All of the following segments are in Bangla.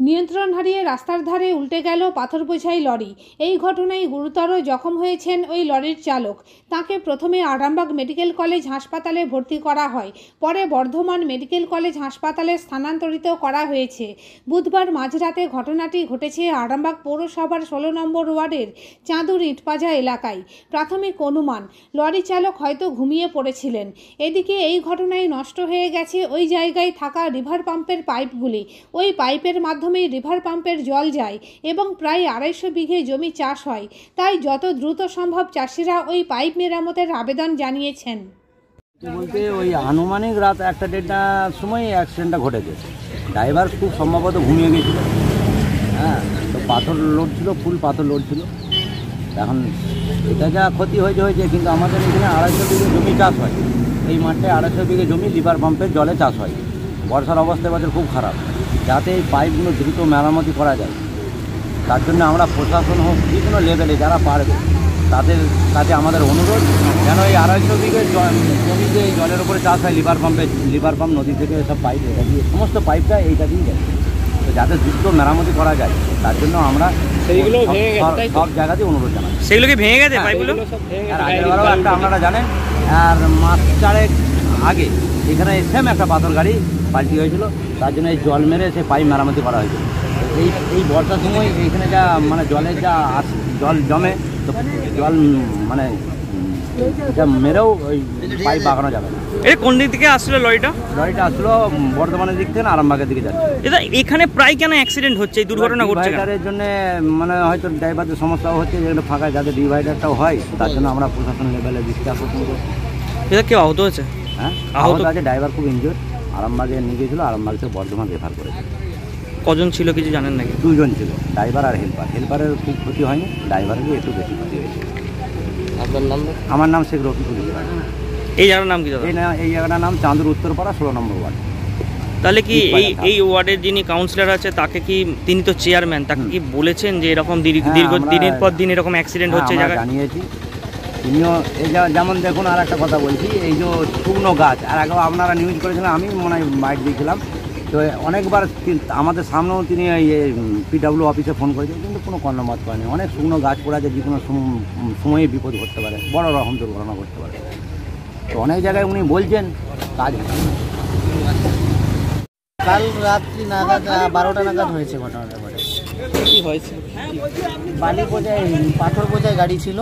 নিয়ন্ত্রণ হারিয়ে রাস্তার ধারে উল্টে গেল পাথর বোঝাই লরি। এই ঘটনায় গুরুতর জখম হয়েছেন ওই লরির চালক। তাকে প্রথমে আরামবাগ মেডিকেল কলেজ হাসপাতালে ভর্তি করা হয়। পরে বর্ধমান মেডিকেল কলেজ হাসপাতালে স্থানান্তরিত করা হয়েছে। বুধবার মাঝরাতে ঘটনাটি ঘটেছে আরামবাগ পৌরসভার ষোলো নম্বর ওয়ার্ডের চাঁদুর ইটপাজা এলাকায়। প্রাথমিক অনুমান, লরি চালক হয়তো ঘুমিয়ে পড়েছিলেন। এদিকে এই ঘটনায় নষ্ট হয়ে গেছে ওই জায়গায় থাকা রিভার পাম্পের পাইপগুলি। ওই পাইপের মাধ্যমেই রিভার পাম্পের জল যায় এবং প্রায় আড়াইশো বিঘে জমি চাষ হয়। তাই যত দ্রুত সম্ভব চাষিরা ওই পাইপ মেরামতের আবেদন জানিয়েছেন। বলতে ওই আনুমানিক রাত একটা দেড়টার সময় অ্যাক্সিডেন্টটা ঘটেছে ড্রাইভার খুব সম্ভবত ঘুমিয়ে গেছিল। হ্যাঁ তো পাথর লোড ছিল ফুল পাথর লোড ছিল এখন এটা যা ক্ষতি হয়েছে হয়েছে, কিন্তু আমাদের এখানে আড়াইশো বিঘে জমি চাষ হয়। এই মাঠে আড়াইশো বিঘে জমি লিভার পাম্পের জলে চাষ হয়। বর্ষার অবস্থা এবছর খুব খারাপ। যাতে এই পাইপগুলো দ্রুত মেরামতি করা যায়। তার জন্য আমরা প্রশাসন হোক যে কোনো লেভেলে যারা পারবে তাদের কাছে আমাদের অনুরোধ যেন এই আড়াইশো বিঘে জমিতে এই জলের উপরে চাষ হয় লিভার পাম্পে লিভার পাম্প নদী থেকে সব পাইপ এটা দিয়ে সমস্ত পাইপটা এইটা দিয়ে যায়। তো যাতে দ্রুত মেরামতি করা যায় তার জন্য আমরা সেইগুলো সব- জায়গাতে অনুরোধ জানাই। সেগুলো কি ভেঙে গেছে পাইপগুলো? আগেরবারও একটা আপনারা জানেন আর মাস চারেক আগে এখানে সেম একটা পাথর গাড়ি পাল্টি হয়েছিল তার জন্য এই জল মেরে সেই পাইপ মেরামতি করা হয়েছিল এই এই বর্ষার সময় এইখানে যা মানে জলের যা আস- জল জমে তো জল মানে এটা মেরেও ওই পাইপ বাগানো যাবে না। এটা কোন দিক থেকে আসলো লরিটা? লরিটা আসলো বর্ধমানের দিক থেকে না আরামবাগের দিকে যাচ্ছে। এটা এখানে প্রায় কেন অ্যাক্সিডেন্ট হচ্ছে? এই দুর্ঘটনা ঘটছে ডিভাইডারের জন্য মানে হয়তো ড্রাইভারদের সমস্যাও হচ্ছে যেগুলো ফাঁকা যাতে ডিভাইডারটাও হয় তার জন্য আমরা প্রশাসন লেভেলে দৃষ্টি আকর্ষণ এটা কেউ আহত হয়েছে? হ্যাঁ আহত- আহত আছে ড্রাইভার খুব ইনজোর আরামবাগে নিয়ে গিয়েছিল আরামবাগ থেকে বর্ধমান রেফার করেছে। কজন ছিল কিছু জানেন নাকি? দুজন ছিল ড্রাইভার আর হেল্পার হেল্পারের খুব ক্ষতি হয়নি ড্রাইভারেরই একটু বেশি ক্ষতি হয়েছে। আপনার নাম আমার নাম শেখ রফিকুল ইসলাম এই জায়গার নাম কি দাদা? এই না এই জায়গাটার নাম চাঁদুর উত্তরপাড়া ষোলো নম্বর ওয়ার্ড। তাহলে কি এই এই ওয়ার্ডের যিনি কাউন্সিলর আছে তাকে কি তিনি তো চেয়ারম্যান তাকে কি বলেছেন যে এরকম দীর্ঘ হ্যাঁ, দিনের পর দিন এরকম অ্যাক্সিডেন্ট হচ্ছে জায়গায়? জানিয়েছি। তিনিও এই যেমন দেখুন আর একটা কথা বলছি এই যে শুকনো গাছ আর আগেও আপনারা নিউজ করেছিলেন আমি মনে হয় বাইট দিয়েছিলাম তো অনেকবার আমাদের সামনেও তিনি এই পিডাব্লিউ অফিসে ফোন করেছেন কিন্তু কোনো কর্ণপাত করেনি। অনেক শুকনো গাছ পড়ে আছে যে কোনো সম- সময়ে বিপদ ঘটতে পারে বড় রকম দুর্ঘটনা ঘটতে পারে। তো অনেক জায়গায় উনি বলছেন কাজ কাল রাত্রি নাগাদ বারোটা নাগাদ হয়েছে ঘটনাটা ঘটে। কি হয়েছে? বালি বোঝায় পাথর বোঝায় গাড়ি ছিল।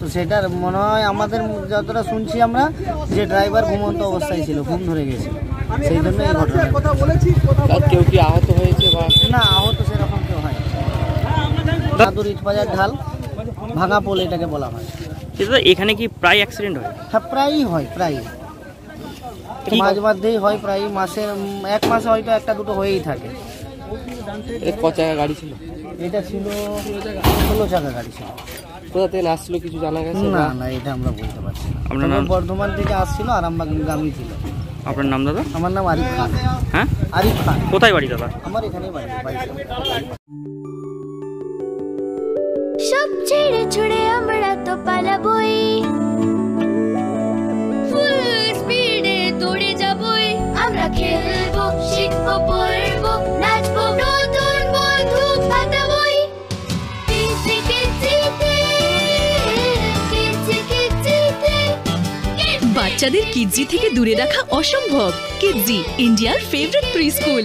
তো সেটার মনে হয় আমাদের যতটা শুনছি আমরা যে ড্রাইভার ঘুমন্ত অবস্থায় ছিল ঘুম ধরে গেছিল সেই জন্য এই ঘটনা কেউ কি আহত হয়েছে বা না আহত সেরকম কেউ হয় দাদুর ইটবাজার ঢাল ভাঙা পোল এটাকে বলা হয়। এখানে কি প্রায় অ্যাক্সিডেন্ট হয়? হ্যাঁ প্রায়ই হয় প্রায় কি- মাঝে মধ্যেই হয় প্রায় মাসে এক মাসে হয়তো একটা দুটো হয়েই থাকে। এটা ক চাকা গাড়ি ছিল? এটা ছিল ষোলো চাকা গাড়ি ছিল। কোথা থেকে আসছিল কিছু জানা গেছে না না এটা আমরা বলতে পারছি না। আপনার নাম? বর্ধমান থেকে আসছিল আরামবাগ গ্রামই ছিল আপনার নাম দাদা? আমার নাম আরিফ খান। হ্যাঁ? আরিফ খান। কোথায় বাড়ি দাদা? আমার এখানেই বাড়ি সব ছেড়ে ছুড়ে আমরা তো পালাবই। বাচ্চাদের কিডজি থেকে দূরে রাখা অসম্ভব। কিডজি ইন্ডিয়ার ফেভারিট প্রি স্কুল